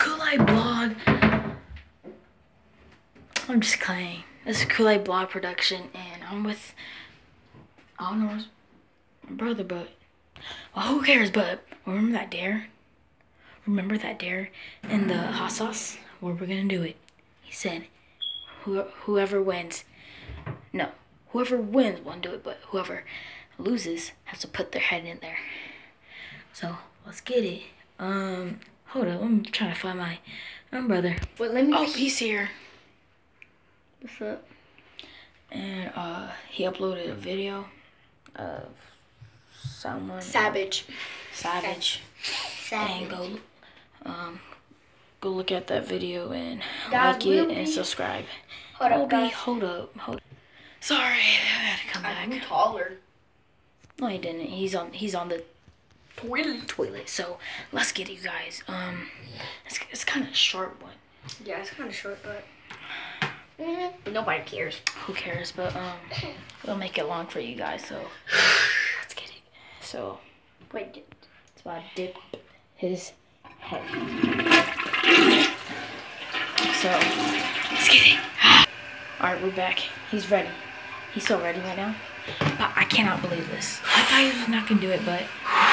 Kool-Aid blog. I'm just playing. This is Kool-Aid blog production, and I'm with. I don't know my brother, but well, who cares? But remember that dare? Remember that dare in the hot sauce where we're gonna do it? He said, Who, whoever wins, no, whoever wins won't do it, but whoever loses has to put their head in there. So let's get it. Um, hold up, I'm trying to find my, my brother. Wait, let me. Oh, he's here. What's up? And uh, he uploaded a video of someone Savage. savage. And go, um, go look at that video and Guys, like it and be- subscribe. Hold up, We'll be- guys. hold up, hold. Sorry, I had to come I'm back. taller. No, he didn't. He's on. He's on the Toilet. toilet. So let's get it, you guys. Um, it's it's kind of a short one. Yeah, it's kind of short, but. Nobody cares. Who cares? But um, we'll make it long for you guys. So let's get it. So Wait, d- it's about to dip his head. So let's get it. All right, we're back. He's ready. He's so ready right now. But I cannot believe this. I thought he was not gonna do it, but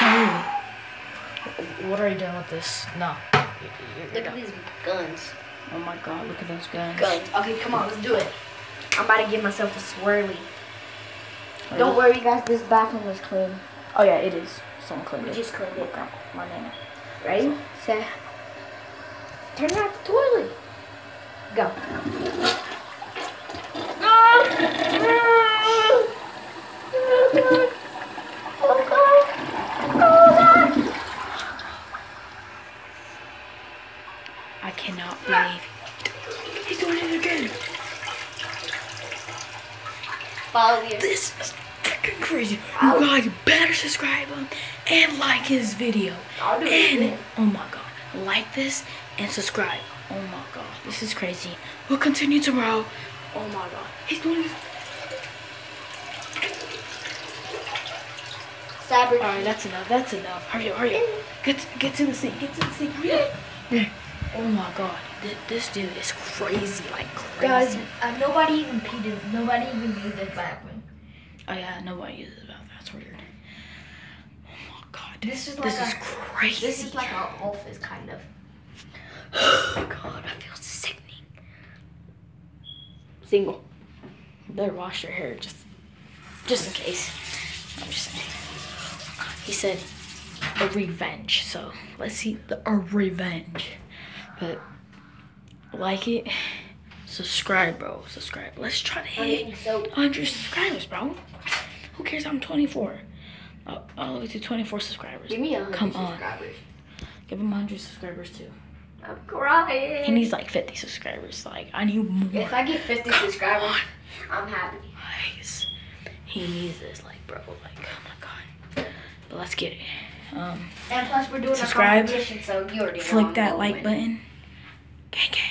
I can't believe it. What are you doing with this? No. You're- you're look at these guns. Oh my god, look at those guns. Guns. Okay, come on, let's do it. I'm about to give myself a swirly. Don't worry, guys. This bathroom was clean. Oh yeah, it is. Someone cleaned We it. just cleaned it. Look at my name. Ready? Set. Turn out the toilet. Go. I believe he's doing it again. Follow you. This is freaking crazy. You guys better subscribe him and like his video. I'll do it And oh my god, like this and subscribe. Oh my god, this is crazy. We'll continue tomorrow. Oh my god, he's doing it. All right, that's enough. That's enough. Hurry up, hurry up. Mm. Get get to the sink. Get to the sink. Hurry up. Mm. There. Oh my god, Th- this dude is crazy. Like crazy. Guys, uh, nobody even peed in, nobody even used this bathroom. Oh yeah, nobody uses that. That's weird. Oh my god. This is This like is a- crazy. This is like our office, kind of. oh my god, I feel sickening. Single. Better wash your hair just just in case. I'm just saying. He said a revenge, so let's see the a revenge. But like it, subscribe, bro. Subscribe. Let's try to hit 100 subscribers, bro. Who cares? I'm 24. I'll, I'll get to 24 subscribers. give me a hundred Come on. Give him 100 subscribers too. I'm crying. He needs like 50 subscribers. Like I need more. if I get 50 subscribers, I'm happy. Guys, he needs this. Like, bro. Like, oh my god. But let's get it. Um, And plus, we're doing Subscribe. a competition, so you already know flick that like win. button. Gang, gang.